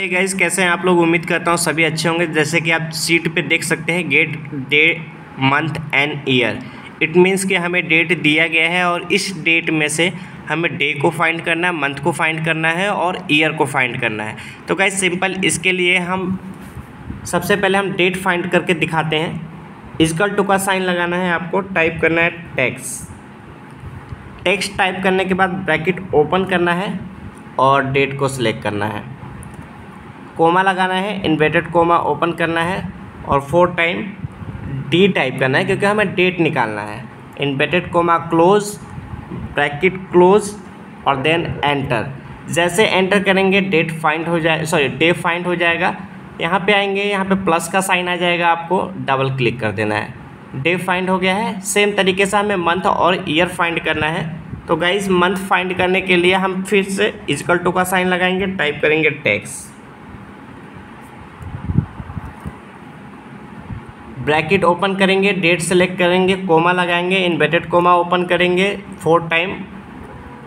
Hey guys कैसे हैं आप लोग? उम्मीद करता हूँ सभी अच्छे होंगे। जैसे कि आप सीट पे देख सकते हैं get day month and year it means कि हमें डेट दिया गया है और इस डेट में से हमें डे को फाइंड करना है मंथ को फाइंड करना है और ईयर को फाइंड करना है। तो गाइस सिंपल इसके लिए हम सबसे पहले हम डेट फाइंड करके दिखाते हैं। इसकल टू का साइन लगाना है आपको टाइप करना है टैक्स टैक्स टाइप करने के बाद ब्रैकेट ओपन करना है और डेट को सिलेक्ट करना है। कोमा लगाना है इन्वर्टेड कोमा ओपन करना है और फोर टाइम डी टाइप करना है क्योंकि हमें डेट निकालना है। Inverted comma close bracket close और देन एंटर जैसे एंटर करेंगे डेट फाइंड हो जाए सॉरी डे फाइंड हो जाएगा। यहाँ पे आएँगे, यहाँ पे प्लस का साइन आ जाएगा आपको डबल क्लिक कर देना है। डे फाइंड हो गया है। सेम तरीके से हमें मंथ और ईयर फाइंड करना है। तो गाइज़ मंथ फाइंड करने के लिए हम फिर से इजकल टू का साइन लगाएँगे टाइप करेंगे टैक्स ब्रैकेट ओपन करेंगे, डेट सेलेक्ट करेंगे, कोमा लगाएँगे इन्वर्टेड कोमा ओपन करेंगे, फोर टाइम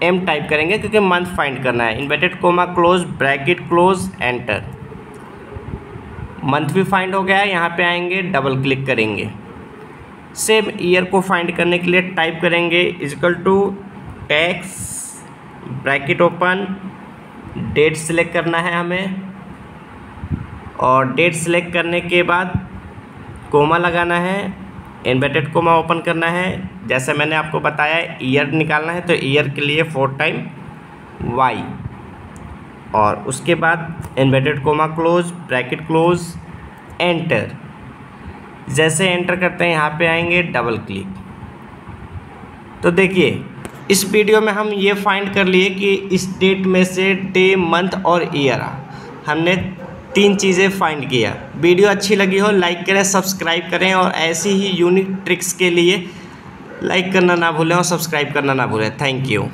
एम टाइप करेंगे, क्योंकि मंथ फाइंड करना है। Inverted comma close bracket close enter month भी फाइंड हो गया है, यहाँ पे आएँगे डबल क्लिक करेंगे। सेम ईयर को फाइंड करने के लिए टाइप करेंगे equal to text bracket open date select करना है हमें। और डेट सेलेक्ट करने के बाद कोमा लगाना है इन्वर्टेड कोमा ओपन करना है। जैसे मैंने आपको बताया ईयर निकालना है तो ईयर के लिए फोर टाइम वाई और उसके बाद inverted comma close bracket close enter जैसे एंटर करते हैं, यहाँ पे आएँगे डबल क्लिक तो देखिए, इस वीडियो में हम ये फाइंड कर लिए कि इस डेट में से डे मंथ और ईयर हमने तीन चीज़ें फाइंड किया। वीडियो अच्छी लगी हो लाइक करें सब्सक्राइब करें और ऐसी ही यूनिक ट्रिक्स के लिए लाइक करना ना भूलें और सब्सक्राइब करना ना भूलें। Thank you